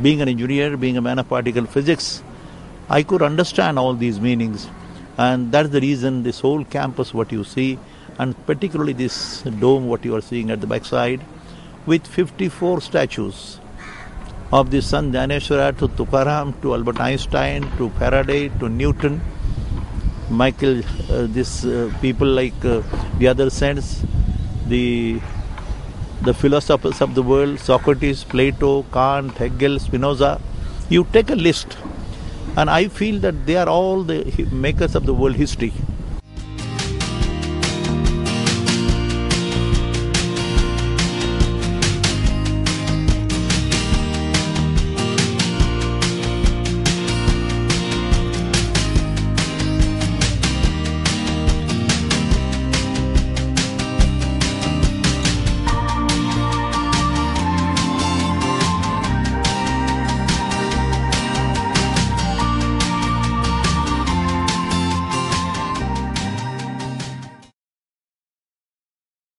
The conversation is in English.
being an engineer, being a man of particle physics, I could understand all these meanings. And that's the reason this whole campus, what you see, and particularly this dome, what you are seeing at the backside, with 54 statues of the son Dnyaneshwara to Tukaram to Albert Einstein to Faraday to Newton, Michael, uh, this uh, people like uh, the other saints, the the philosophers of the world, Socrates, Plato, Kant, Hegel, Spinoza. You take a list, and I feel that they are all the makers of the world history.